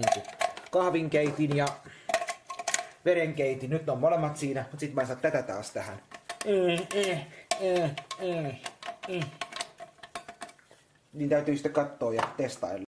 niin kahvinkeitin ja verenkeitin. Nyt ne on molemmat siinä, mutta sitten mä en saa tätä taas tähän. Öö, öö, öö, niin täytyy sitten katsoa ja testailla.